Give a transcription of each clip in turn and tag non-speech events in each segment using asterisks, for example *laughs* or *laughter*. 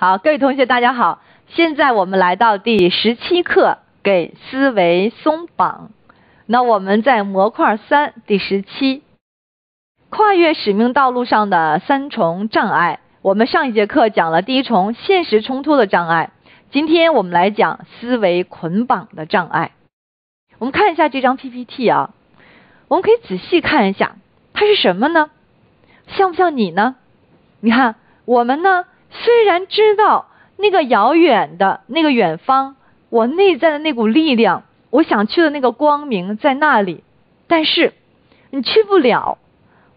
好，各位同学，大家好。现在我们来到第十七课，给思维松绑。那我们在模块三第十七，跨越使命道路上的三重障碍。我们上一节课讲了第一重现实冲突的障碍，今天我们来讲思维捆绑的障碍。我们看一下这张 PPT 啊，我们可以仔细看一下，它是什么呢？像不像你呢？你看，我们呢虽然知道那个遥远的那个远方，我内在的那股力量。我想去的那个光明在那里，但是你去不了。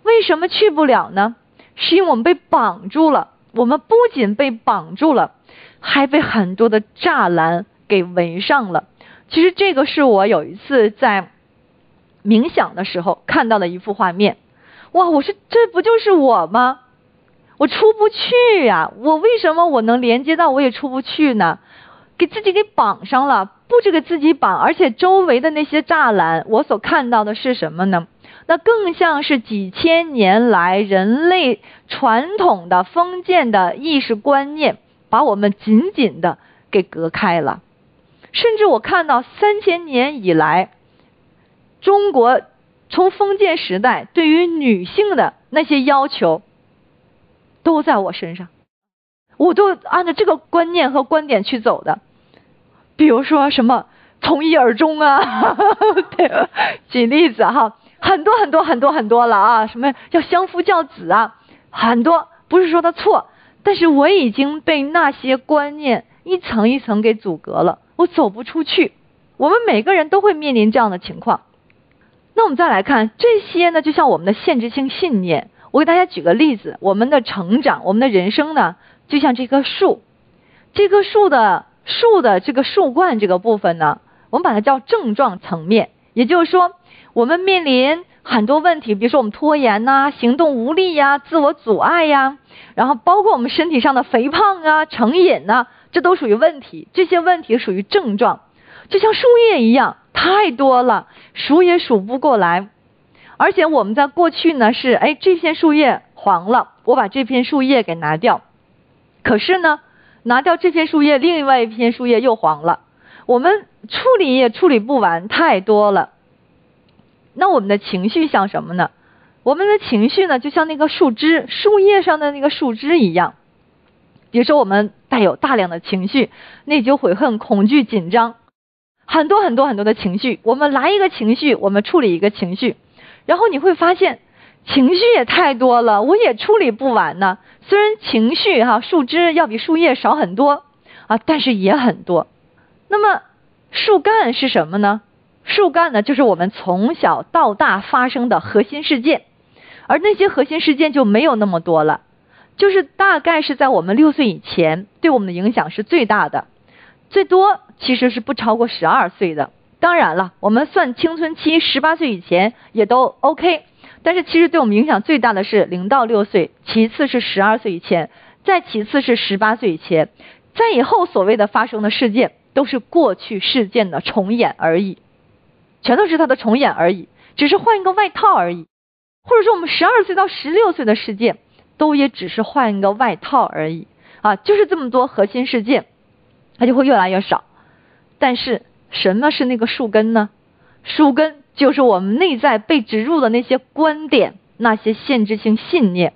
为什么去不了呢？是因为我们被绑住了。我们不仅被绑住了，还被很多的栅栏给围上了。其实这个是我有一次在冥想的时候看到的一幅画面。哇！我说这不就是我吗？我出不去呀！我为什么我能连接到，我也出不去呢？给自己给绑上了。不止给自己绑，而且周围的那些栅栏，我所看到的是什么呢？那更像是几千年来人类传统的封建的意识观念，把我们紧紧的给隔开了。甚至我看到三千年以来，中国从封建时代对于女性的那些要求，都在我身上，我都按照这个观念和观点去走的。比如说什么从一而终啊，*laughs* 对，举例子哈，很多很多很多很多了啊，什么要相夫教子啊，很多不是说他错，但是我已经被那些观念一层一层给阻隔了，我走不出去。我们每个人都会面临这样的情况。那我们再来看这些呢，就像我们的限制性信念。我给大家举个例子，我们的成长，我们的人生呢，就像这棵树，这棵树的。树的这个树冠这个部分呢，我们把它叫症状层面，也就是说，我们面临很多问题，比如说我们拖延呐、行动无力呀、自我阻碍呀，然后包括我们身体上的肥胖啊、成瘾呐，这都属于问题。这些问题属于症状，就像树叶一样，太多了，数也数不过来。而且我们在过去呢是，哎，这片树叶黄了，我把这片树叶给拿掉，可是呢。拿掉这片树叶，另外一片树叶又黄了。我们处理也处理不完，太多了。那我们的情绪像什么呢？我们的情绪呢，就像那个树枝、树叶上的那个树枝一样。比如说，我们带有大量的情绪，内疚、悔恨、恐惧、紧张，很多很多很多的情绪。我们来一个情绪，我们处理一个情绪，然后你会发现。情绪也太多了，我也处理不完呢。虽然情绪哈树枝要比树叶少很多啊，但是也很多。那么树干是什么呢？树干呢，就是我们从小到大发生的核心事件，而那些核心事件就没有那么多了，就是大概是在我们六岁以前对我们的影响是最大的，最多其实是不超过十二岁的。当然了，我们算青春期，十八岁以前也都 OK。但是其实对我们影响最大的是零到六岁，其次是十二岁以前，再其次是十八岁以前，在以后所谓的发生的事件都是过去事件的重演而已，全都是它的重演而已，只是换一个外套而已。或者说我们十二岁到十六岁的事件，都也只是换一个外套而已啊，就是这么多核心事件，它就会越来越少。但是什么是那个树根呢？树根。就是我们内在被植入的那些观点、那些限制性信念，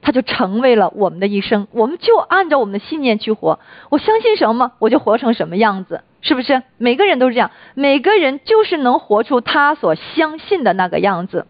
它就成为了我们的一生。我们就按照我们的信念去活。我相信什么，我就活成什么样子，是不是？每个人都是这样，每个人就是能活出他所相信的那个样子。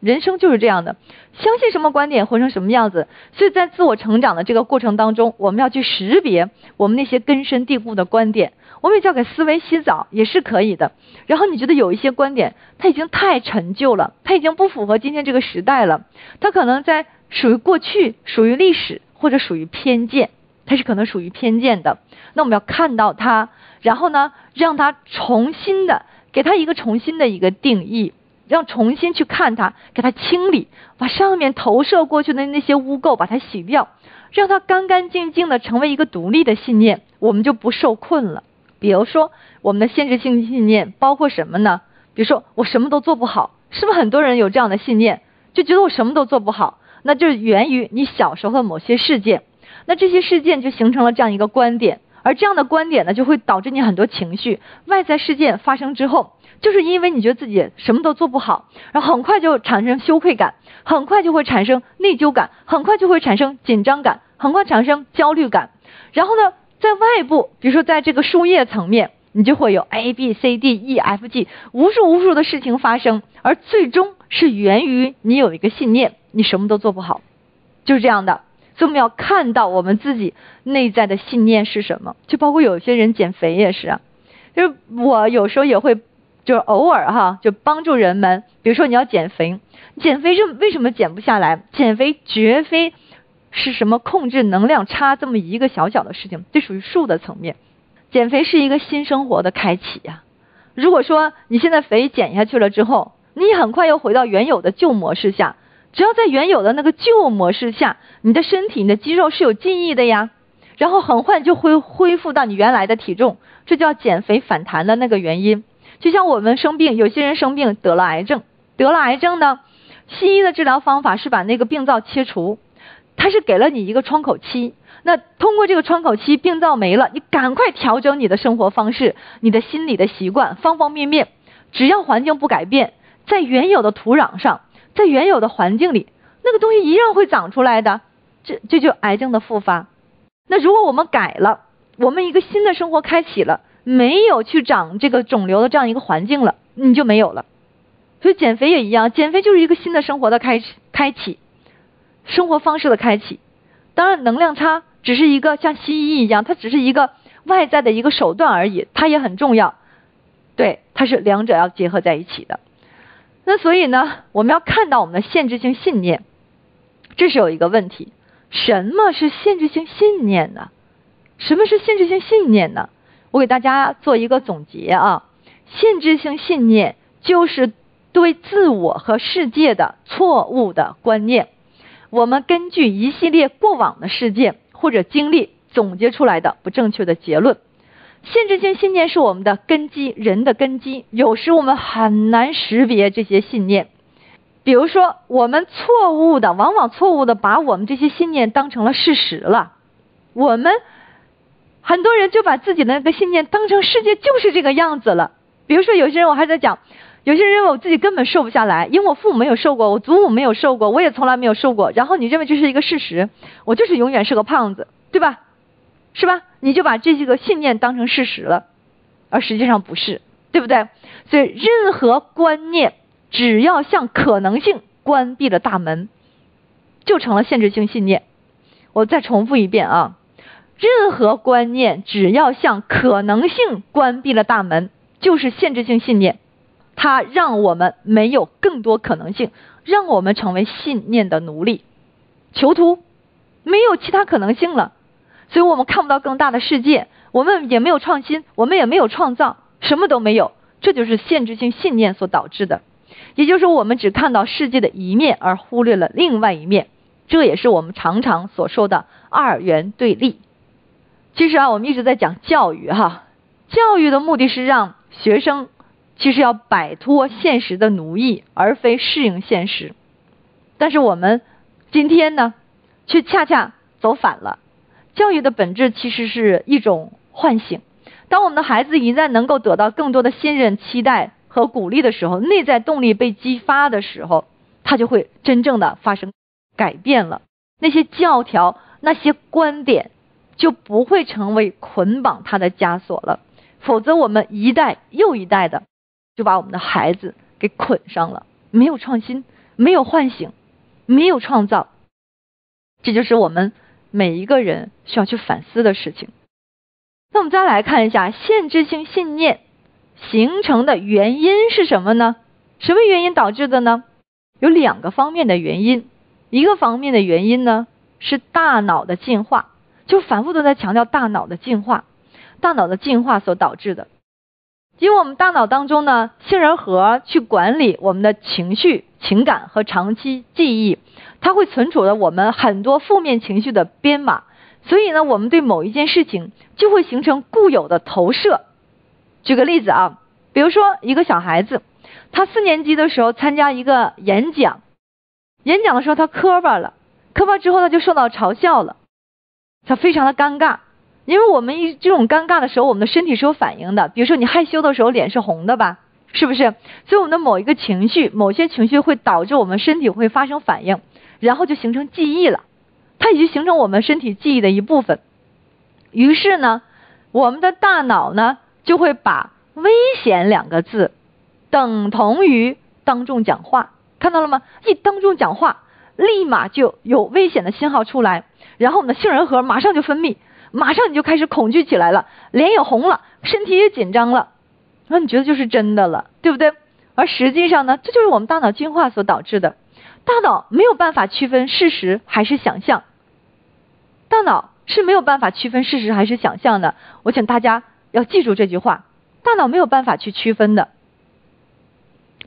人生就是这样的，相信什么观点，活成什么样子。所以在自我成长的这个过程当中，我们要去识别我们那些根深蒂固的观点。我们也叫给思维洗澡也是可以的。然后你觉得有一些观点，它已经太陈旧了，它已经不符合今天这个时代了。它可能在属于过去，属于历史，或者属于偏见，它是可能属于偏见的。那我们要看到它，然后呢，让它重新的给它一个重新的一个定义。让重新去看它，给它清理，把上面投射过去的那些污垢把它洗掉，让它干干净净的成为一个独立的信念，我们就不受困了。比如说，我们的限制性信念包括什么呢？比如说，我什么都做不好，是不是很多人有这样的信念，就觉得我什么都做不好？那就源于你小时候的某些事件。那这些事件就形成了这样一个观点，而这样的观点呢，就会导致你很多情绪。外在事件发生之后，就是因为你觉得自己什么都做不好，然后很快就产生羞愧感，很快就会产生内疚感，很快就会产生紧张感，很快产生焦虑感。然后呢，在外部，比如说在这个树叶层面，你就会有 A B C D E F G 无数无数的事情发生，而最终是源于你有一个信念，你什么都做不好，就是这样的。所以我们要看到我们自己内在的信念是什么，就包括有些人减肥也是啊，就是我有时候也会，就是偶尔哈，就帮助人们，比如说你要减肥，减肥是为什么减不下来？减肥绝非是什么控制能量差这么一个小小的事情，这属于术的层面。减肥是一个新生活的开启呀。如果说你现在肥减下去了之后，你很快又回到原有的旧模式下，只要在原有的那个旧模式下，你的身体、你的肌肉是有记忆的呀，然后很快就会恢复到你原来的体重，这叫减肥反弹的那个原因。就像我们生病，有些人生病得了癌症，得了癌症呢，西医的治疗方法是把那个病灶切除，它是给了你一个窗口期。那通过这个窗口期，病灶没了，你赶快调整你的生活方式，你的心理的习惯，方方面面，只要环境不改变，在原有的土壤上，在原有的环境里，那个东西一样会长出来的。这这就癌症的复发。那如果我们改了，我们一个新的生活开启了，没有去长这个肿瘤的这样一个环境了，你就没有了。所以减肥也一样，减肥就是一个新的生活的开始，开启生活方式的开启。当然，能量差。只是一个像西医一样，它只是一个外在的一个手段而已，它也很重要。对，它是两者要结合在一起的。那所以呢，我们要看到我们的限制性信念，这是有一个问题：什么是限制性信念呢？什么是限制性信念呢？我给大家做一个总结啊，限制性信念就是对自我和世界的错误的观念。我们根据一系列过往的事件。或者经历总结出来的不正确的结论，限制性信念是我们的根基，人的根基。有时我们很难识别这些信念，比如说我们错误的，往往错误的把我们这些信念当成了事实了。我们很多人就把自己的那个信念当成世界就是这个样子了。比如说有些人我还在讲，有些人认为我自己根本瘦不下来，因为我父母没有瘦过，我祖母没有瘦过，我也从来没有瘦过。然后你认为这是一个事实，我就是永远是个胖子，对吧？是吧？你就把这些个信念当成事实了，而实际上不是，对不对？所以任何观念只要向可能性关闭了大门，就成了限制性信念。我再重复一遍啊，任何观念只要向可能性关闭了大门，就是限制性信念。它让我们没有更多可能性，让我们成为信念的奴隶、囚徒，没有其他可能性了。所以我们看不到更大的世界，我们也没有创新，我们也没有创造，什么都没有。这就是限制性信念所导致的，也就是我们只看到世界的一面，而忽略了另外一面。这也是我们常常所说的二元对立。其实啊，我们一直在讲教育哈，教育的目的是让学生。其实要摆脱现实的奴役，而非适应现实。但是我们今天呢，却恰恰走反了。教育的本质其实是一种唤醒。当我们的孩子一旦能够得到更多的信任、期待和鼓励的时候，内在动力被激发的时候，他就会真正的发生改变了。那些教条、那些观点就不会成为捆绑他的枷锁了。否则，我们一代又一代的。就把我们的孩子给捆上了，没有创新，没有唤醒，没有创造，这就是我们每一个人需要去反思的事情。那我们再来看一下限制性信念形成的原因是什么呢？什么原因导致的呢？有两个方面的原因，一个方面的原因呢是大脑的进化，就反复都在强调大脑的进化，大脑的进化所导致的。因为我们大脑当中呢，杏仁核去管理我们的情绪、情感和长期记忆，它会存储了我们很多负面情绪的编码，所以呢，我们对某一件事情就会形成固有的投射。举个例子啊，比如说一个小孩子，他四年级的时候参加一个演讲，演讲的时候他磕巴了，磕巴之后他就受到嘲笑了，他非常的尴尬，因为我们一这种尴尬的时候，我们的身体是有反应的。比如说你害羞的时候，脸是红的吧？是不是？所以我们的某一个情绪，某些情绪会导致我们身体会发生反应，然后就形成记忆了，它已经形成我们身体记忆的一部分。于是呢，我们的大脑呢就会把“危险”两个字等同于当众讲话，看到了吗？一当众讲话。立马就有危险的信号出来，然后我们的杏仁核马上就分泌，马上你就开始恐惧起来了，脸也红了，身体也紧张了，那你觉得就是真的了，对不对？而实际上呢，这就是我们大脑进化所导致的，大脑没有办法区分事实还是想象，大脑是没有办法区分事实还是想象的。我请大家要记住这句话，大脑没有办法去区分的。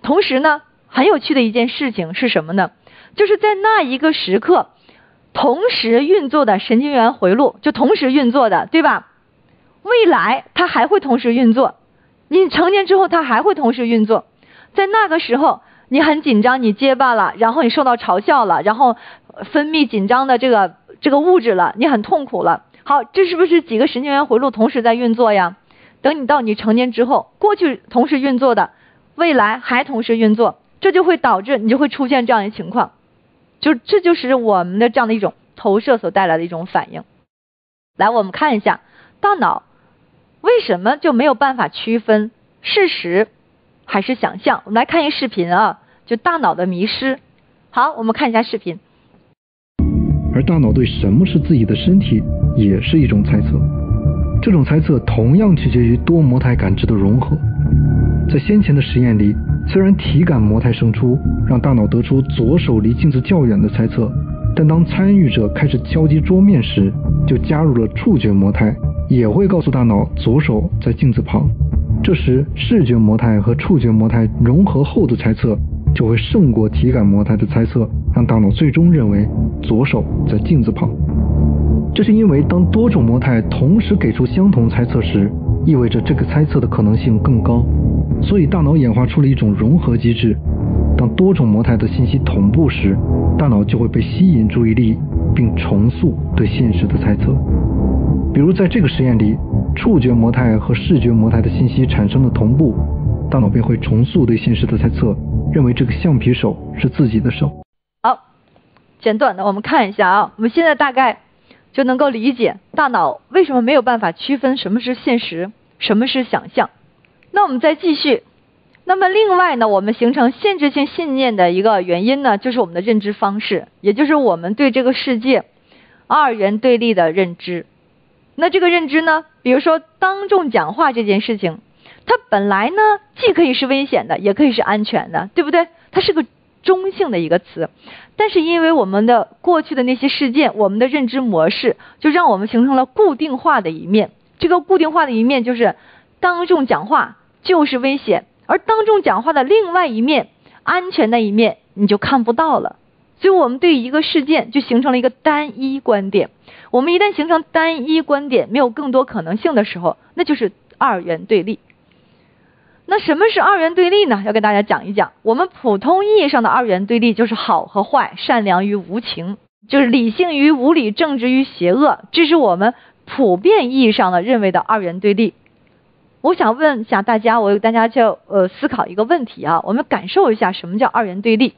同时呢，很有趣的一件事情是什么呢？就是在那一个时刻，同时运作的神经元回路就同时运作的，对吧？未来它还会同时运作，你成年之后它还会同时运作。在那个时候，你很紧张，你结巴了，然后你受到嘲笑了，然后分泌紧张的这个这个物质了，你很痛苦了。好，这是不是几个神经元回路同时在运作呀？等你到你成年之后，过去同时运作的，未来还同时运作，这就会导致你就会出现这样的情况。就这就是我们的这样的一种投射所带来的一种反应。来，我们看一下大脑为什么就没有办法区分事实还是想象。我们来看一个视频啊，就大脑的迷失。好，我们看一下视频。而大脑对什么是自己的身体也是一种猜测，这种猜测同样取决于多模态感知的融合。在先前的实验里。虽然体感模态胜出，让大脑得出左手离镜子较远的猜测，但当参与者开始敲击桌面时，就加入了触觉模态，也会告诉大脑左手在镜子旁。这时，视觉模态和触觉模态融合后的猜测就会胜过体感模态的猜测，让大脑最终认为左手在镜子旁。这是因为当多种模态同时给出相同猜测时，意味着这个猜测的可能性更高。所以，大脑演化出了一种融合机制。当多种模态的信息同步时，大脑就会被吸引注意力，并重塑对现实的猜测。比如，在这个实验里，触觉模态和视觉模态的信息产生了同步，大脑便会重塑对现实的猜测，认为这个橡皮手是自己的手。好，简短的我们看一下啊，我们现在大概就能够理解大脑为什么没有办法区分什么是现实，什么是想象。那我们再继续，那么另外呢，我们形成限制性信念的一个原因呢，就是我们的认知方式，也就是我们对这个世界二元对立的认知。那这个认知呢，比如说当众讲话这件事情，它本来呢既可以是危险的，也可以是安全的，对不对？它是个中性的一个词，但是因为我们的过去的那些事件，我们的认知模式就让我们形成了固定化的一面。这个固定化的一面就是当众讲话。就是危险，而当众讲话的另外一面，安全的一面，你就看不到了。所以，我们对一个事件就形成了一个单一观点。我们一旦形成单一观点，没有更多可能性的时候，那就是二元对立。那什么是二元对立呢？要跟大家讲一讲。我们普通意义上的二元对立就是好和坏，善良与无情，就是理性与无理，正直与邪恶。这是我们普遍意义上的认为的二元对立。我想问一下大家，我给大家就呃思考一个问题啊，我们感受一下什么叫二元对立。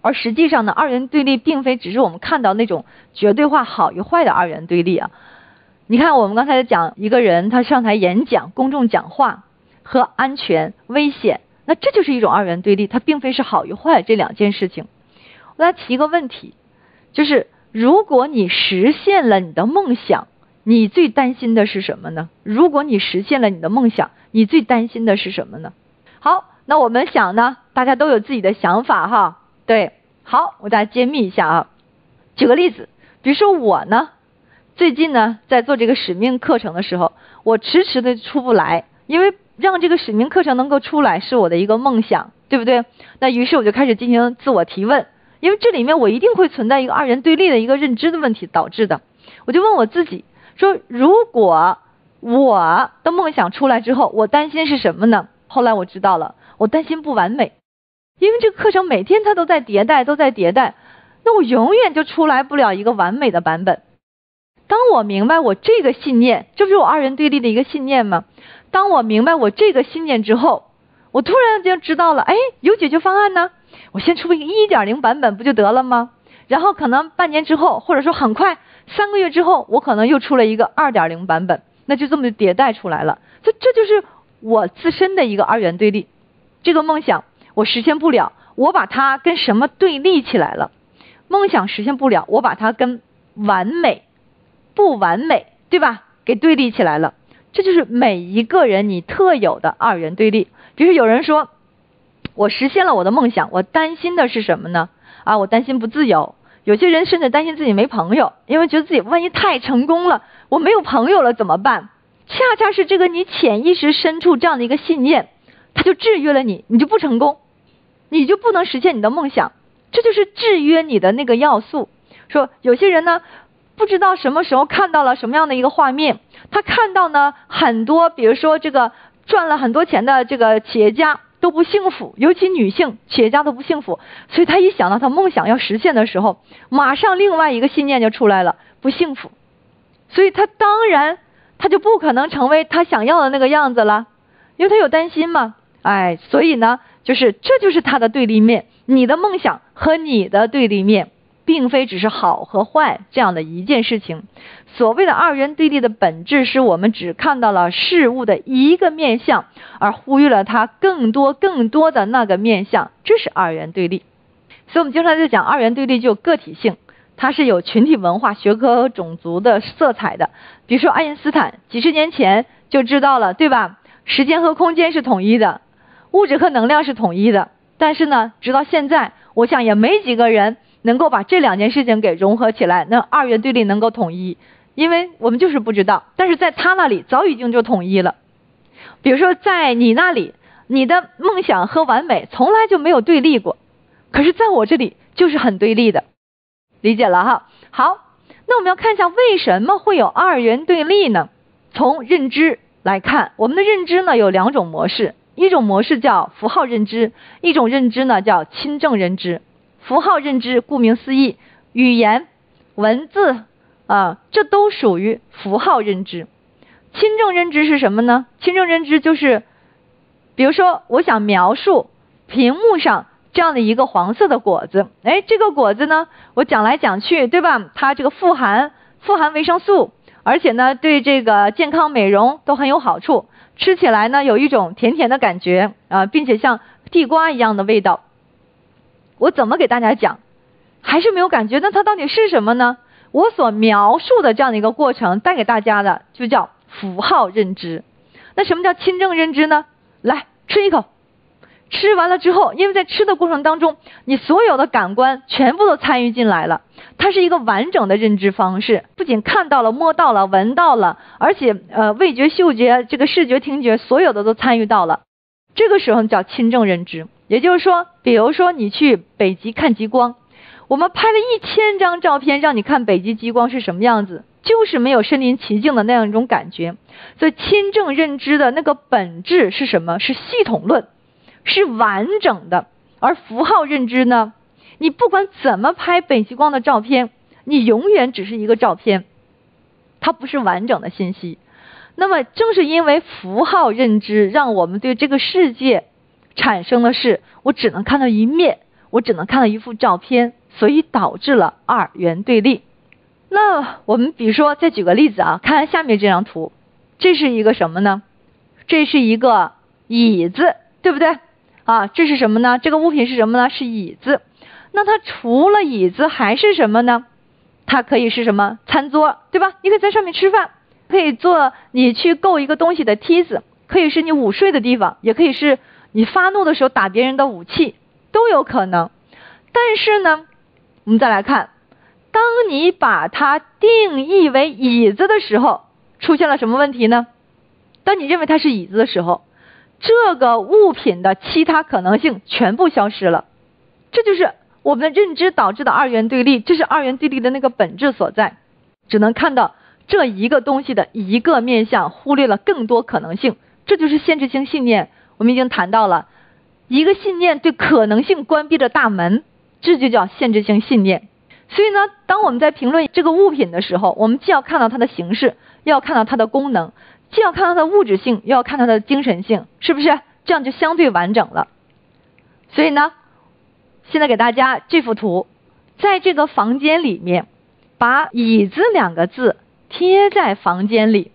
而实际上呢，二元对立并非只是我们看到那种绝对化好与坏的二元对立啊。你看我们刚才讲一个人他上台演讲、公众讲话和安全危险，那这就是一种二元对立，它并非是好与坏这两件事情。我来提一个问题，就是如果你实现了你的梦想。你最担心的是什么呢？如果你实现了你的梦想，你最担心的是什么呢？好，那我们想呢，大家都有自己的想法哈。对，好，我给大家揭秘一下啊。举个例子，比如说我呢，最近呢在做这个使命课程的时候，我迟迟的出不来，因为让这个使命课程能够出来是我的一个梦想，对不对？那于是我就开始进行自我提问，因为这里面我一定会存在一个二元对立的一个认知的问题导致的，我就问我自己。说如果我的梦想出来之后，我担心是什么呢？后来我知道了，我担心不完美，因为这个课程每天它都在迭代，都在迭代，那我永远就出来不了一个完美的版本。当我明白我这个信念，这不是我二元对立的一个信念吗？当我明白我这个信念之后，我突然间知道了，哎，有解决方案呢。我先出一个一点零版本不就得了吗？然后可能半年之后，或者说很快三个月之后，我可能又出了一个二点零版本，那就这么迭代出来了。这这就是我自身的一个二元对立。这个梦想我实现不了，我把它跟什么对立起来了？梦想实现不了，我把它跟完美、不完美，对吧？给对立起来了。这就是每一个人你特有的二元对立。比如有人说，我实现了我的梦想，我担心的是什么呢？啊，我担心不自由。有些人甚至担心自己没朋友，因为觉得自己万一太成功了，我没有朋友了怎么办？恰恰是这个你潜意识深处这样的一个信念，它就制约了你，你就不成功，你就不能实现你的梦想。这就是制约你的那个要素。说有些人呢，不知道什么时候看到了什么样的一个画面，他看到呢很多，比如说这个赚了很多钱的这个企业家都不幸福，尤其女性企业家都不幸福，所以他一想到他梦想要实现的时候，马上另外一个信念就出来了，不幸福，所以他当然他就不可能成为他想要的那个样子了，因为他有担心嘛，哎，所以呢，就是这就是他的对立面。你的梦想和你的对立面，并非只是好和坏这样的一件事情。所谓的二元对立的本质，是我们只看到了事物的一个面相，而忽略了它更多更多的那个面相，这是二元对立。所以我们经常在讲二元对立就有个体性，它是有群体文化、学科和种族的色彩的。比如说爱因斯坦几十年前就知道了，对吧？时间和空间是统一的，物质和能量是统一的。但是呢，直到现在，我想也没几个人能够把这两件事情给融合起来，那二元对立能够统一，因为我们就是不知道。但是在他那里早已经就统一了。比如说在你那里，你的梦想和完美从来就没有对立过，可是在我这里就是很对立的，理解了哈？好，那我们要看一下为什么会有二元对立呢？从认知来看，我们的认知呢有两种模式。一种模式叫符号认知，一种认知呢叫亲证认知。符号认知顾名思义，语言、文字啊，这都属于符号认知。亲证认知是什么呢？亲证认知就是，比如说，我想描述屏幕上这样的一个黄色的果子，哎，这个果子呢，我讲来讲去，对吧？它这个富含富含维生素，而且呢，对这个健康美容都很有好处。吃起来呢，有一种甜甜的感觉啊，并且像地瓜一样的味道。我怎么给大家讲，还是没有感觉？那它到底是什么呢？我所描述的这样的一个过程带给大家的，就叫符号认知。那什么叫亲证认知呢？来吃一口。吃完了之后，因为在吃的过程当中，你所有的感官全部都参与进来了，它是一个完整的认知方式，不仅看到了、摸到了、闻到了，而且呃味觉、嗅觉、这个视觉、听觉，所有的都参与到了。这个时候叫亲证认知。也就是说，比如说你去北极看极光，我们拍了一千张照片让你看北极极光是什么样子，就是没有身临其境的那样一种感觉。所以亲证认知的那个本质是什么？是系统论。是完整的，而符号认知呢？你不管怎么拍北极光的照片，你永远只是一个照片，它不是完整的信息。那么正是因为符号认知，让我们对这个世界产生的是我只能看到一面，我只能看到一幅照片，所以导致了二元对立。那我们比如说再举个例子啊，看下面这张图，这是一个什么呢？这是一个椅子，对不对？啊，这是什么呢？这个物品是什么呢？是椅子。那它除了椅子还是什么呢？它可以是什么？餐桌，对吧？你可以在上面吃饭，可以做你去够一个东西的梯子，可以是你午睡的地方，也可以是你发怒的时候打别人的武器，都有可能。但是呢，我们再来看，当你把它定义为椅子的时候，出现了什么问题呢？当你认为它是椅子的时候。这个物品的其他可能性全部消失了，这就是我们的认知导致的二元对立，这是二元对立的那个本质所在。只能看到这一个东西的一个面相，忽略了更多可能性，这就是限制性信念。我们已经谈到了一个信念对可能性关闭着大门，这就叫限制性信念。所以呢，当我们在评论这个物品的时候，我们既要看到它的形式，又要看到它的功能，既要看到它的物质性，又要看它的精神性，是不是？这样就相对完整了。所以呢，现在给大家这幅图，在这个房间里面，把椅子两个字贴在房间里。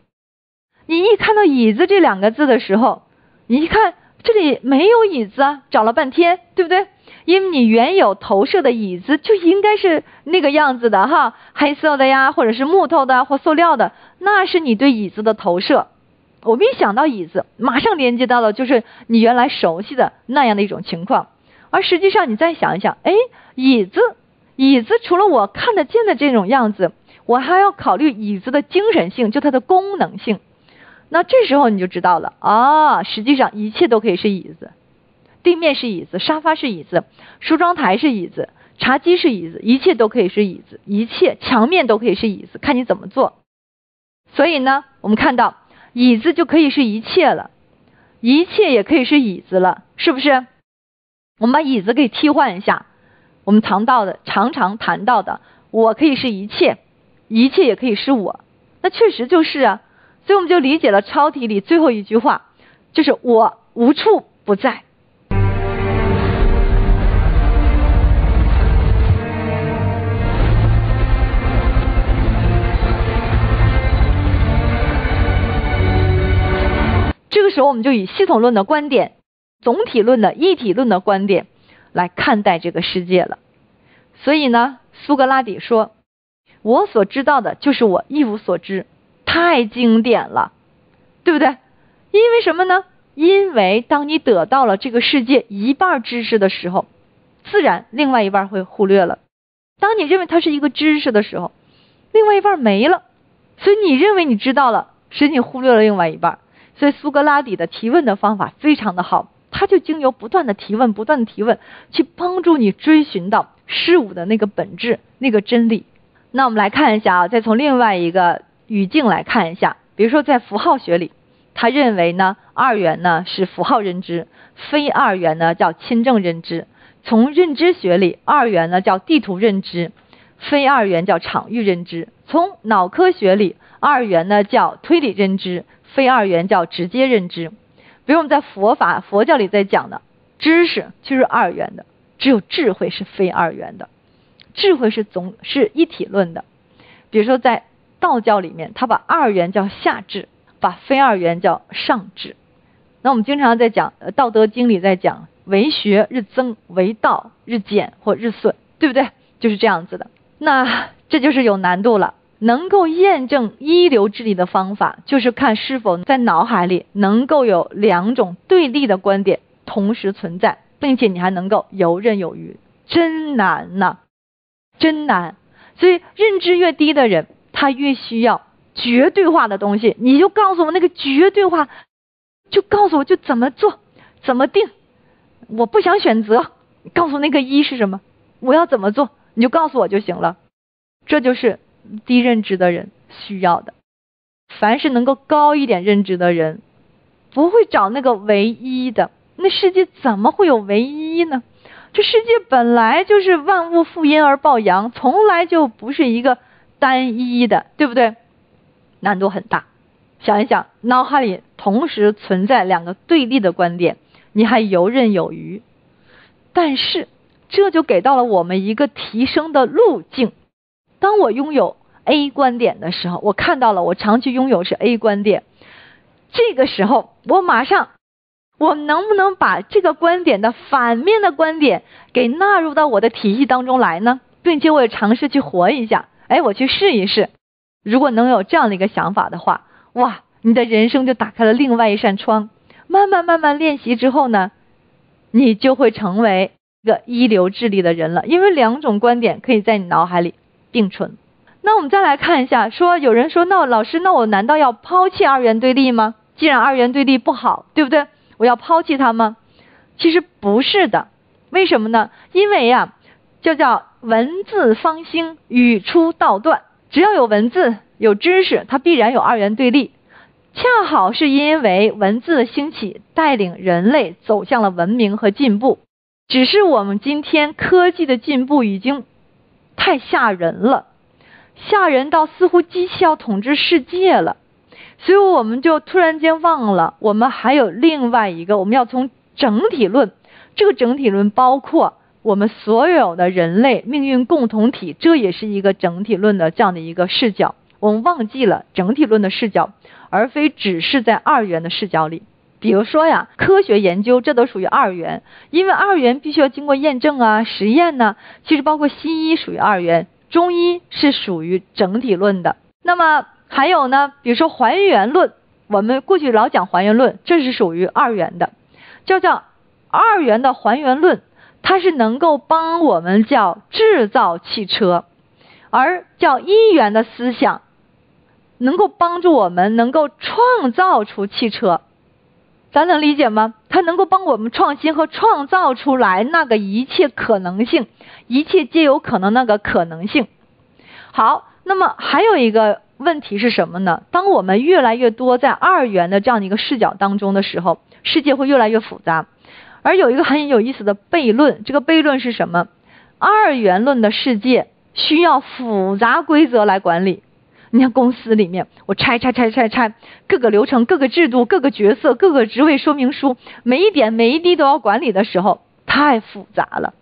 你一看到椅子这两个字的时候，你一看这里没有椅子啊，找了半天，对不对？因为你原有投射的椅子就应该是那个样子的哈，黑色的呀，或者是木头的或塑料的，那是你对椅子的投射。我们一想到椅子，马上连接到了就是你原来熟悉的那样的一种情况。而实际上，你再想一想，哎，椅子，椅子除了我看得见的这种样子，我还要考虑椅子的精神性，就它的功能性。那这时候你就知道了啊，实际上一切都可以是椅子，地面是椅子，沙发是椅子，梳妆台是椅子，茶几是椅子，一切都可以是椅子，一切墙面都可以是椅子，看你怎么做。所以呢，我们看到椅子就可以是一切了，一切也可以是椅子了，是不是？我们把椅子给替换一下，我们谈到的常常谈到的，我可以是一切，一切也可以是我，那确实就是啊。所以我们就理解了超体里最后一句话，就是我无处不在。这个时候，我们就以系统论的观点、总体论的一体论的观点来看待这个世界了。所以呢，苏格拉底说：“我所知道的，就是我一无所知。”太经典了，对不对？因为什么呢？因为当你得到了这个世界一半知识的时候，自然另外一半会忽略了。当你认为它是一个知识的时候，另外一半没了。所以你认为你知道了，使你忽略了另外一半。所以苏格拉底的提问的方法非常的好，他就经由不断的提问、不断的提问，去帮助你追寻到事物的那个本质、那个真理。那我们来看一下啊，再从另外一个。语境来看一下，比如说在符号学里，他认为呢，二元呢是符号认知，非二元呢叫亲证认知。从认知学里，二元呢叫地图认知，非二元叫场域认知。从脑科学里，二元呢叫推理认知，非二元叫直接认知。比如我们在佛法佛教里在讲的知识就是二元的，只有智慧是非二元的，智慧是总是一体论的。比如说在。道教里面，他把二元叫下智，把非二元叫上智。那我们经常在讲《道德经》里在讲，为学日增，为道日减或日损，对不对？就是这样子的。那 *laughs* 这就是有难度了。能够验证一流智力的方法，就是看是否在脑海里能够有两种对立的观点同时存在，并且你还能够游刃有余，真难呐，真难。所以认知越低的人。他越需要绝对化的东西，你就告诉我那个绝对化，就告诉我就怎么做，怎么定。我不想选择，告诉那个一是什么，我要怎么做，你就告诉我就行了。这就是低认知的人需要的。凡是能够高一点认知的人，不会找那个唯一的。那世界怎么会有唯一呢？这世界本来就是万物负阴而抱阳，从来就不是一个。单一的，对不对？难度很大。想一想，脑海里同时存在两个对立的观点，你还游刃有余。但是，这就给到了我们一个提升的路径。当我拥有 A 观点的时候，我看到了我长期拥有是 A 观点。这个时候，我马上，我能不能把这个观点的反面的观点给纳入到我的体系当中来呢？并且我也尝试去活一下。哎，我去试一试。如果能有这样的一个想法的话，哇，你的人生就打开了另外一扇窗。慢慢慢慢练习之后呢，你就会成为一个一流智力的人了。因为两种观点可以在你脑海里并存。那我们再来看一下，说有人说，那老师，那我难道要抛弃二元对立吗？既然二元对立不好，对不对？我要抛弃它吗？其实不是的。为什么呢？因为呀。就叫文字方兴，语出道断。只要有文字、有知识，它必然有二元对立。恰好是因为文字的兴起，带领人类走向了文明和进步。只是我们今天科技的进步已经太吓人了，吓人到似乎机器要统治世界了。所以我们就突然间忘了，我们还有另外一个，我们要从整体论。这个整体论包括我们所有的人类命运共同体，这也是一个整体论的这样的一个视角。我们忘记了整体论的视角，而非只是在二元的视角里。比如说呀，科学研究这都属于二元，因为二元必须要经过验证啊、实验呢。其实包括西医属于二元，中医是属于整体论的。那么还有呢，比如说还原论，我们过去老讲还原论，这是属于二元的，叫叫二元的还原论，它是能够帮我们叫制造汽车，而叫一元的思想，能够帮助我们能够创造出汽车。咱能理解吗？它能够帮我们创新和创造出来那个一切可能性，一切皆有可能那个可能性。好，那么还有一个问题是什么呢？当我们越来越多在二元的这样的一个视角当中的时候，世界会越来越复杂。而有一个很有意思的悖论，这个悖论是什么？二元论的世界需要复杂规则来管理。你看公司里面，我拆拆拆拆拆，各个流程、各个制度、各个角色、各个职位说明书，每一点每一滴都要管理的时候，太复杂了，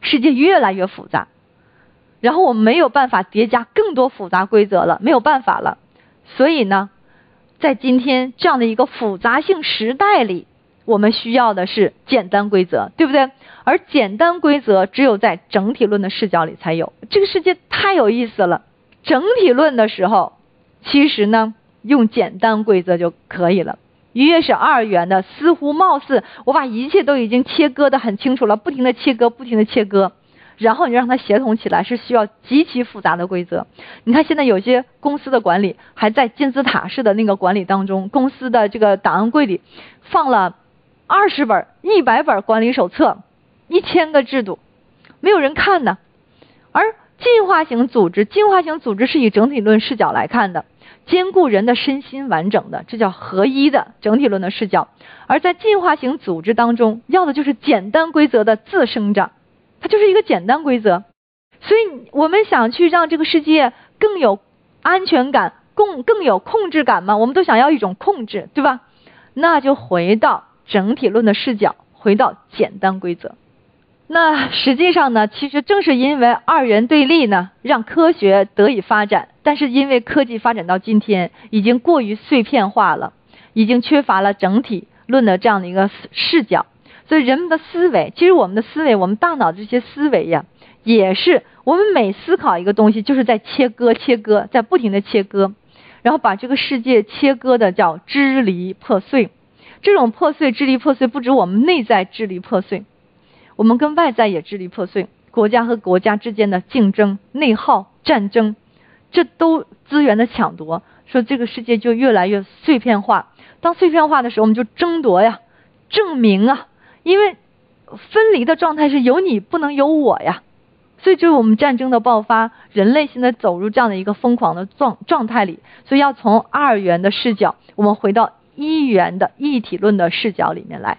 世界越来越复杂，然后我们没有办法叠加更多复杂规则了，没有办法了。所以呢，在今天这样的一个复杂性时代里，我们需要的是简单规则，对不对？而简单规则只有在整体论的视角里才有。这个世界太有意思了。整体论的时候，其实呢，用简单规则就可以了。越是二元的，似乎貌似我把一切都已经切割的很清楚了，不停的切割，不停的切割，然后你让它协同起来，是需要极其复杂的规则。你看现在有些公司的管理还在金字塔式的那个管理当中，公司的这个档案柜里放了二十本、一百本管理手册，一千个制度，没有人看呢，而。进化型组织，进化型组织是以整体论视角来看的，兼顾人的身心完整的，这叫合一的整体论的视角。而在进化型组织当中，要的就是简单规则的自生长，它就是一个简单规则。所以我们想去让这个世界更有安全感，更更有控制感嘛？我们都想要一种控制，对吧？那就回到整体论的视角，回到简单规则。那实际上呢，其实正是因为二元对立呢，让科学得以发展。但是因为科技发展到今天，已经过于碎片化了，已经缺乏了整体论的这样的一个视角。所以人们的思维，其实我们的思维，我们大脑这些思维呀，也是我们每思考一个东西，就是在切割、切割，在不停的切割，然后把这个世界切割的叫支离破碎。这种破碎、支离破碎，不止我们内在支离破碎。我们跟外在也支离破碎，国家和国家之间的竞争、内耗、战争，这都资源的抢夺，说这个世界就越来越碎片化。当碎片化的时候，我们就争夺呀，证明啊，因为分离的状态是有你不能有我呀，所以就是我们战争的爆发，人类现在走入这样的一个疯狂的状状态里，所以要从二元的视角，我们回到一元的一体论的视角里面来。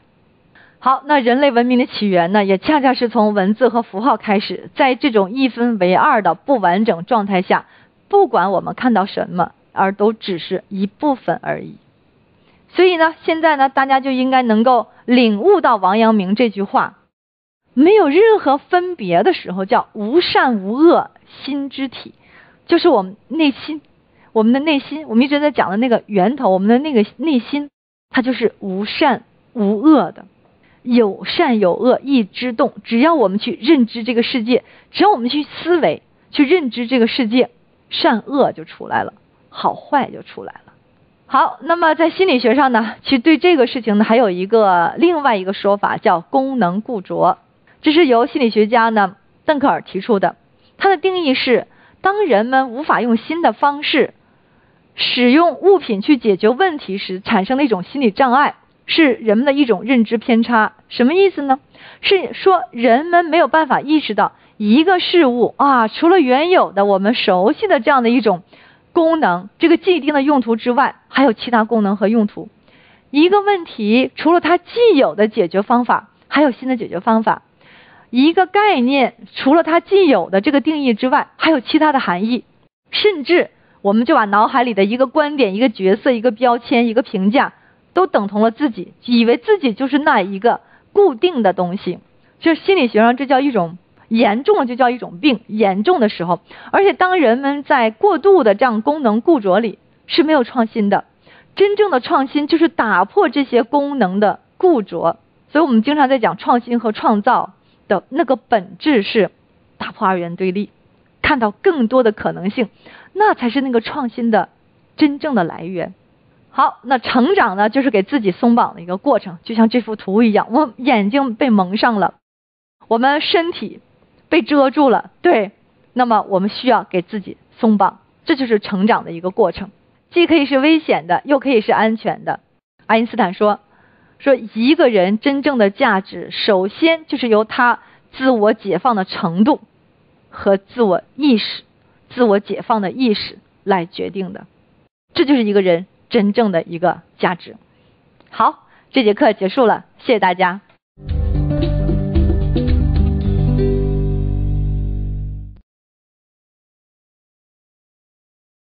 好，那人类文明的起源呢，也恰恰是从文字和符号开始，在这种一分为二的不完整状态下，不管我们看到什么，而都只是一部分而已。所以呢，现在呢，大家就应该能够领悟到王阳明这句话：没有任何分别的时候，叫无善无恶心之体，就是我们内心，我们的内心，我们一直在讲的那个源头，我们的那个内心，它就是无善无恶的。有善有恶一之动，只要我们去认知这个世界，只要我们去思维、去认知这个世界，善恶就出来了，好坏就出来了。好，那么在心理学上呢，其实对这个事情呢，还有一个另外一个说法叫功能固着，这是由心理学家呢邓克尔提出的。它的定义是，当人们无法用新的方式使用物品去解决问题时，产生的一种心理障碍。是人们的一种认知偏差，什么意思呢？是说人们没有办法意识到一个事物啊，除了原有的我们熟悉的这样的一种功能，这个既定的用途之外，还有其他功能和用途。一个问题除了它既有的解决方法，还有新的解决方法。一个概念除了它既有的这个定义之外，还有其他的含义，甚至我们就把脑海里的一个观点、一个角色、一个标签、一个评价，都等同了自己，以为自己就是那一个固定的东西。就心理学上这叫一种严重了，就叫一种病。严重的时候，而且当人们在过度的这样功能固着里是没有创新的。真正的创新就是打破这些功能的固着。所以我们经常在讲创新和创造的那个本质是打破二元对立，看到更多的可能性，那才是那个创新的真正的来源。好，那成长呢，就是给自己松绑的一个过程，就像这幅图一样，我眼睛被蒙上了。我们身体被遮住了，对，那么我们需要给自己松绑，这就是成长的一个过程，既可以是危险的，又可以是安全的。爱因斯坦说，说一个人真正的价值，首先就是由他自我解放的程度和自我意识、自我解放的意识来决定的，这就是一个人真正的一个价值。好，这节课结束了，谢谢大家。